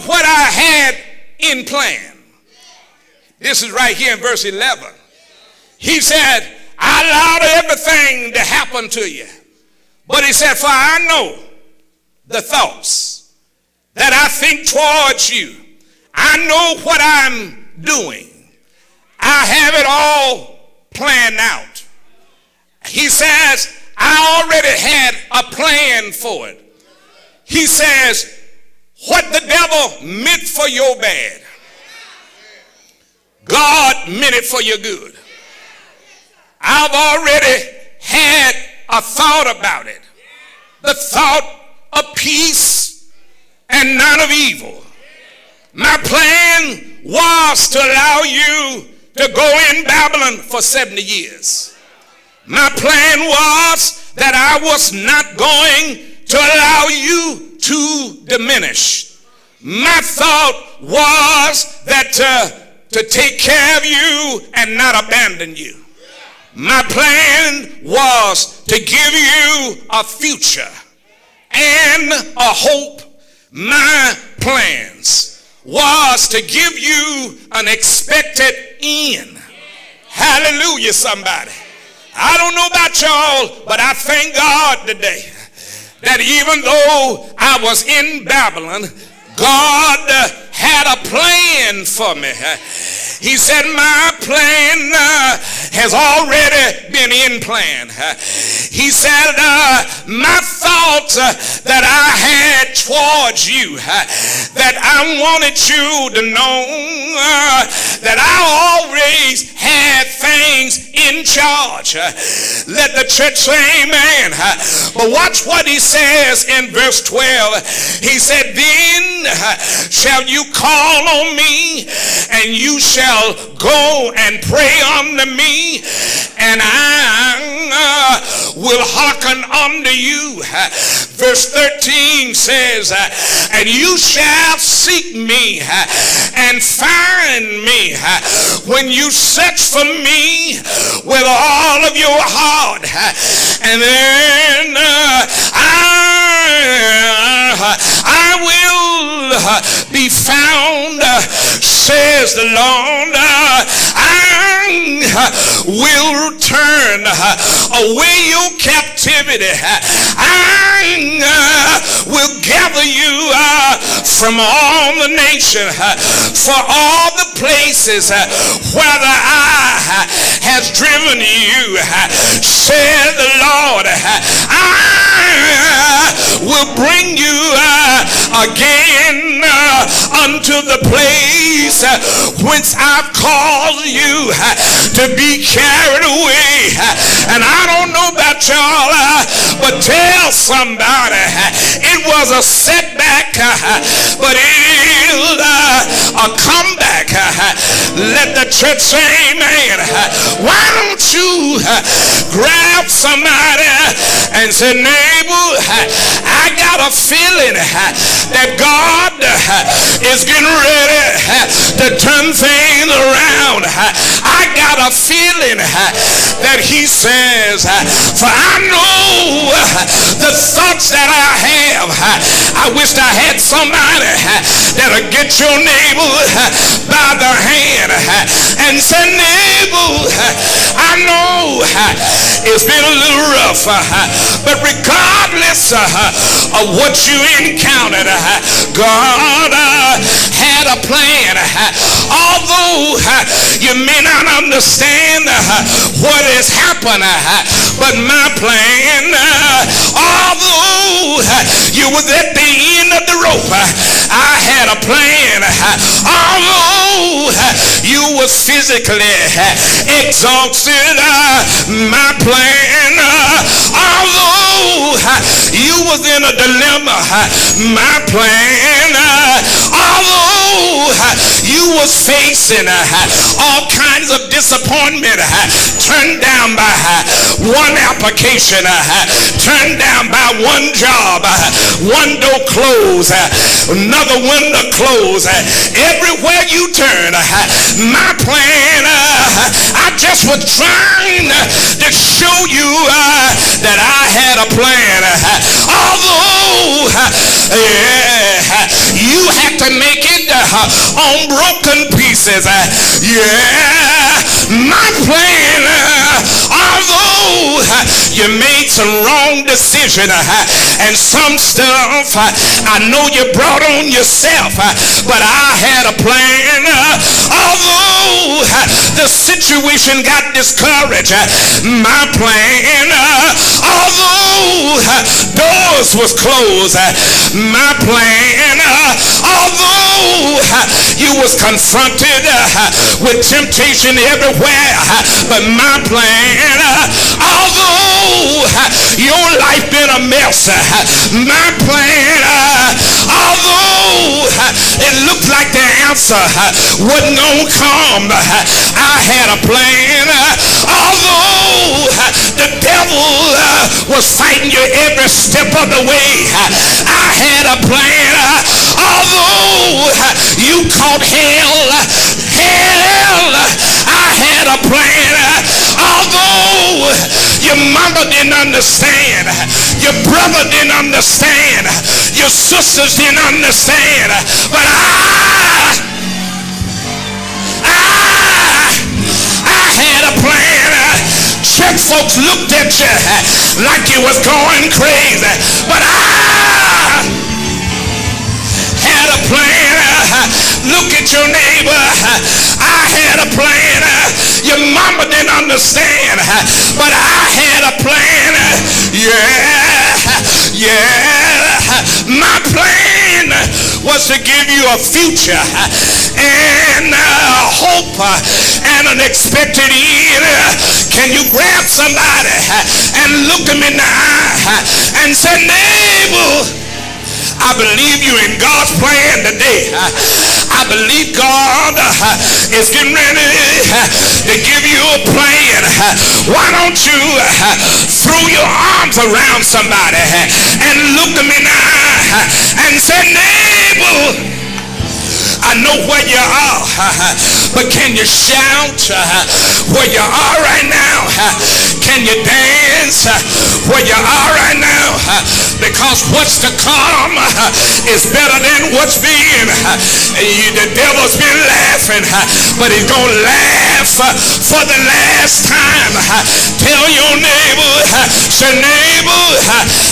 what I had in plan. This is right here in verse 11. He said, I allowed everything to happen to you. But he said, For I know the thoughts that I think towards you. I know what I'm doing. I have it all planned out. He says, I already had a plan for it. He says, what the devil meant for your bad, God meant it for your good. I've already had a thought about it. The thought of peace and none of evil. My plan was to allow you to go in Babylon for 70 years. My plan was that I was not going to allow you to diminish. My thought was that to, to take care of you and not abandon you. My plan was to give you a future and a hope. My plans was to give you an expected end. Hallelujah, somebody. I don't know about y'all, but I thank God today that even though I was in Babylon, God had a plan for me. He said, My plan uh, has already been in plan. He said, uh, My thoughts uh, that I had towards you, uh, that I wanted you to know uh, that I always had things in charge. let the church say amen. but watch what he says in verse 12. He said, Then shall you call on me, and you shall go and pray unto me, and I uh, will hearken unto you. Verse 13 says, And you shall seek me and find me when you search for me with all of your heart. And then uh, I, I will be found, says the Lord. Will return away your captivity. I uh, will gather you uh, from all the nation, uh, for all the places where the eye has driven you, said the Lord. I will bring you again Uh, unto the place uh, whence I've called you uh, to be carried away. And I don't know about y'all, but tell somebody it was a setback, but it is a comeback. Let the church say amen. Why don't you grab somebody and say, neighbor, I got a feeling that God is getting ready to turn things around. I got a feeling that he says, for I know the thoughts that I have. I wish I had somebody that'll get your neighbor by the hand and say, neighbor, I know it's been a little rough, uh, but regardless uh, of what you encountered, uh, God had a plan. Although you may not understand what has happened, but my plan, although you were at was physically exhausted, uh, my plan, uh, although uh, you was in a dilemma, my plan, was facing all kinds of disappointment, uh, turned down by uh, one application, uh, turned down by one job, one door closed, another window closed. Everywhere you turn, my plan, I just was trying to show you that I had a plan. Although yeah, you had to make it uh, on broken pieces. Uh, yeah, my plan, uh, although uh, you made some wrong decision uh, and some stuff uh, I know you brought on yourself, but I had a plan. Although the situation got discouraged, my plan, was closed, my plan, although you was confronted with temptation everywhere, but my plan, although your life been a mess, my plan, although it looked like the answer wasn't gonna come, I had a plan, although the devil was fighting you every step of the way, I had a plan, although you caught hell, your mother didn't understand. Your brother didn't understand. Your sisters didn't understand. But I, I, I had a plan. Church folks looked at you like you was going crazy. But I had a plan. Look at your neighbor. I had a plan. Your mama didn't understand, but I a plan. Yeah, yeah. My plan was to give you a future and uh, hope and an expected end. Can you grab somebody and look them in the eye and say, I believe you in God's plan today. I believe God is getting ready to give you a plan. Why don't you throw your arms around somebody and look them in the eye and say, neighbor, I know where you are, but can you shout where you are right now? Can you dance where you are right now? Because what's to come is better than what's been. The devil's been laughing, but he's going to laugh for the last time. Tell your neighbor, say neighbor,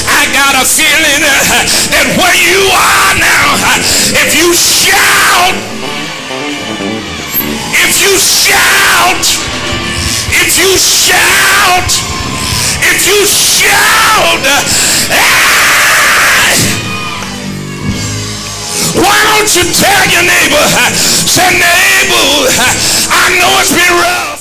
I got a feeling that where you are now, if you shout, if you shout, if you shout, if you shout, why don't you tell your neighbor, say neighbor, I know it's been rough.